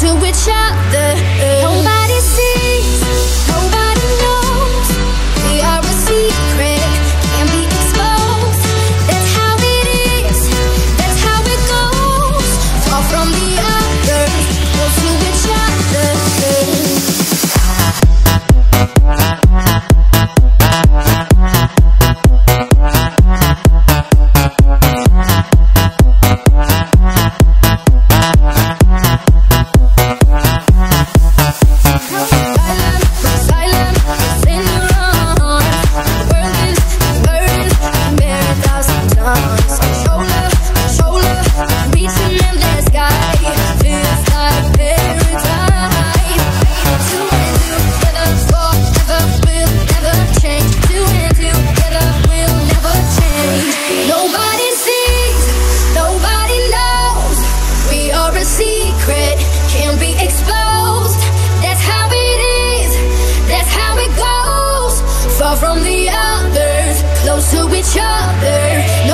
to each other. each other.